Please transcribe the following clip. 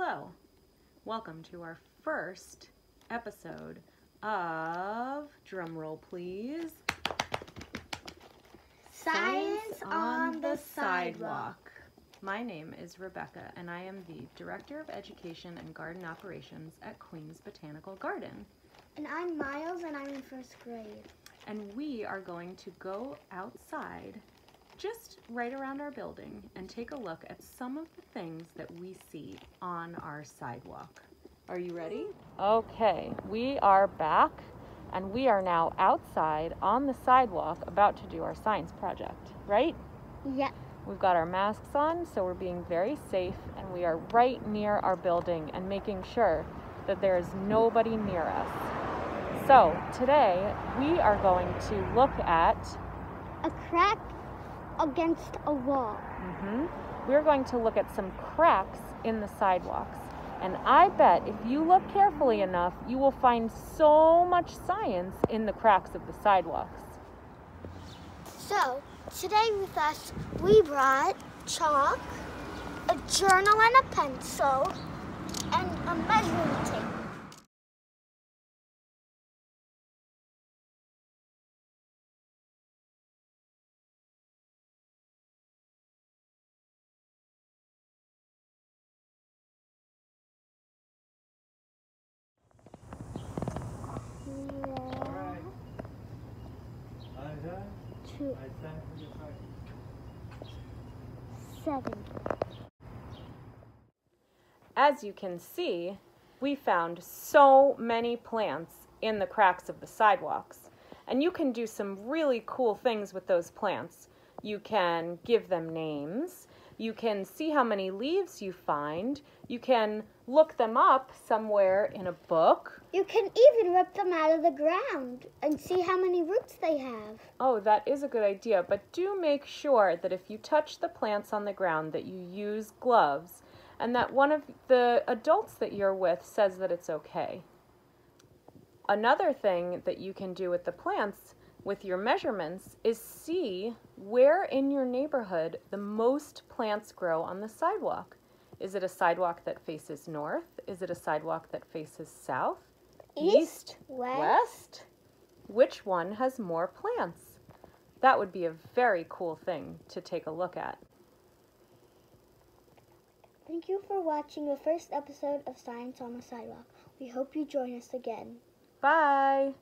Hello, welcome to our first episode of, drumroll please, Science on the Sidewalk. My name is Rebecca and I am the Director of Education and Garden Operations at Queens Botanical Garden. And I'm Miles and I'm in first grade. And we are going to go outside just right around our building and take a look at some of the things that we see on our sidewalk. Are you ready? Okay, we are back and we are now outside on the sidewalk about to do our science project, right? Yep. We've got our masks on, so we're being very safe and we are right near our building and making sure that there is nobody near us. So, today we are going to look at A crack against a wall. hmm We're going to look at some cracks in the sidewalks. And I bet if you look carefully enough, you will find so much science in the cracks of the sidewalks. So, today with us, we brought chalk, a journal and a pencil, and a measuring tape. Two, seven. As you can see, we found so many plants in the cracks of the sidewalks. And you can do some really cool things with those plants. You can give them names. You can see how many leaves you find. You can look them up somewhere in a book. You can even rip them out of the ground and see how many roots they have. Oh, that is a good idea, but do make sure that if you touch the plants on the ground that you use gloves and that one of the adults that you're with says that it's okay. Another thing that you can do with the plants with your measurements is see where in your neighborhood the most plants grow on the sidewalk. Is it a sidewalk that faces north? Is it a sidewalk that faces south? East, west. West? Which one has more plants? That would be a very cool thing to take a look at. Thank you for watching the first episode of Science on the Sidewalk. We hope you join us again. Bye!